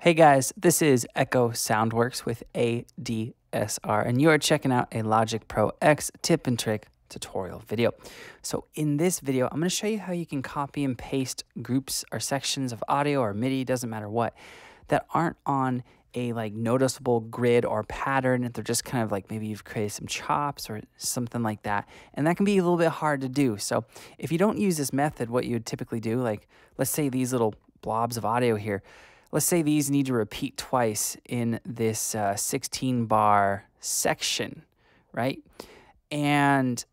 Hey guys, this is Echo Soundworks with ADSR, and you are checking out a Logic Pro X tip and trick tutorial video. So in this video, I'm going to show you how you can copy and paste groups or sections of audio or MIDI, doesn't matter what, that aren't on a like noticeable grid or pattern. If they're just kind of like maybe you've created some chops or something like that. And that can be a little bit hard to do. So if you don't use this method, what you would typically do, like let's say these little blobs of audio here, let's say these need to repeat twice in this uh, 16 bar section, right? And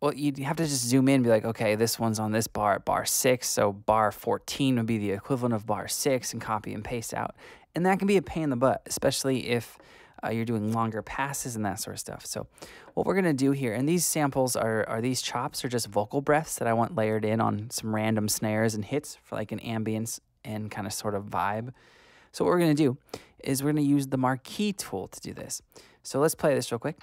well, you'd have to just zoom in and be like, okay, this one's on this bar at bar six. So bar 14 would be the equivalent of bar six and copy and paste out. And that can be a pain in the butt, especially if uh, you're doing longer passes and that sort of stuff. So what we're going to do here, and these samples are, are these chops are just vocal breaths that I want layered in on some random snares and hits for like an ambience and kind of sort of vibe. So what we're going to do is we're going to use the marquee tool to do this. So let's play this real quick.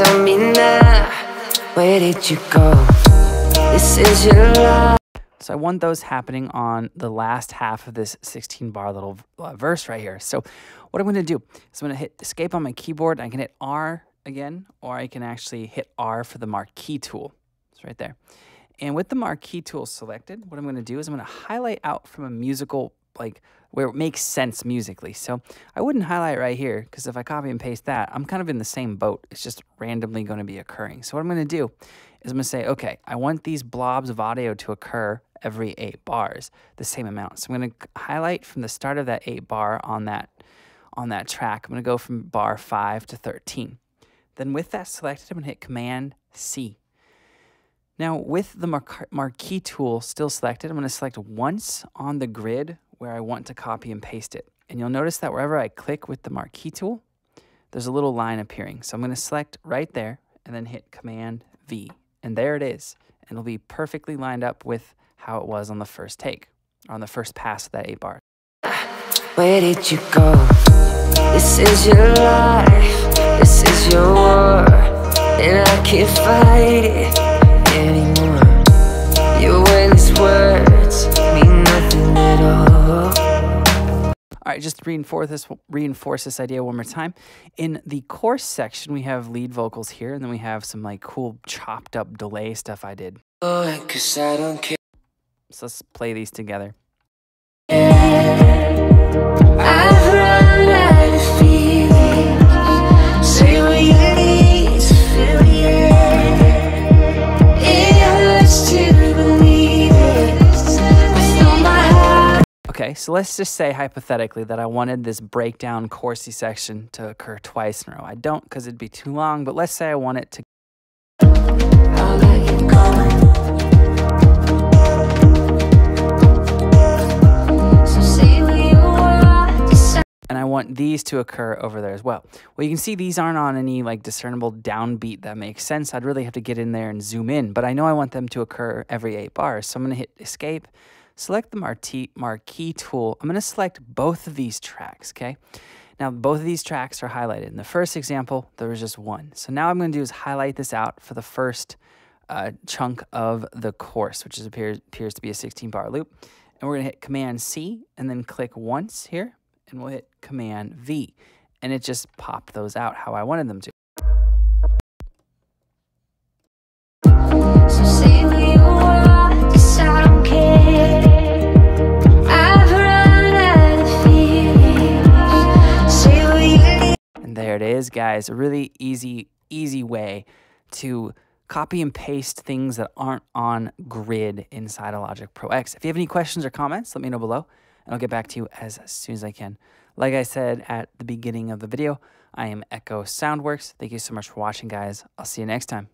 Tell me now, where did you go? This is your life. So I want those happening on the last half of this 16 bar little uh, verse right here. So what I'm going to do is I'm going to hit escape on my keyboard. I can hit R again, or I can actually hit R for the marquee tool. It's right there. And with the marquee tool selected, what I'm going to do is I'm going to highlight out from a musical, like where it makes sense musically. So I wouldn't highlight right here because if I copy and paste that, I'm kind of in the same boat. It's just randomly going to be occurring. So what I'm going to do is I'm going to say, okay, I want these blobs of audio to occur every eight bars, the same amount. So I'm going to highlight from the start of that eight bar on that on that track. I'm going to go from bar 5 to 13. Then with that selected, I'm going to hit Command C. Now, with the mar marquee tool still selected, I'm going to select once on the grid where I want to copy and paste it. And you'll notice that wherever I click with the marquee tool, there's a little line appearing. So I'm going to select right there and then hit Command V. And there it is. And it'll be perfectly lined up with how it was on the first take, on the first pass of that eight bar. Where did you go? This is your life, this is your war, and I can't fight it anymore Your endless words mean nothing at all all right, just to reinforce this, reinforce this idea one more time. In the chorus section, we have lead vocals here, and then we have some like cool chopped up delay stuff I did. Oh, cause I don't care. Let's play these together. Okay, so let's just say hypothetically that I wanted this breakdown chorusy section to occur twice in a row. I don't because it'd be too long, but let's say I want it to. Want these to occur over there as well. Well, you can see these aren't on any like discernible downbeat that makes sense. I'd really have to get in there and zoom in, but I know I want them to occur every eight bars. So I'm to hit escape select the marquee, marquee tool. I'm going to select both of these tracks, okay? Now, both of these tracks are highlighted. In the first example, there was just one. So now I'm going to do is highlight this out for the first uh, chunk of the course, which is, appears, appears to be a 16-bar loop. And we're to hit Command-C and then click once here, and we'll hit Command-V. And it just popped those out how I wanted them to. And there it is, guys. A really easy, easy way to copy and paste things that aren't on grid inside of Logic Pro X. If you have any questions or comments, let me know below, and I'll get back to you as soon as I can. Like I said at the beginning of the video, I am Echo Soundworks. Thank you so much for watching, guys. I'll see you next time.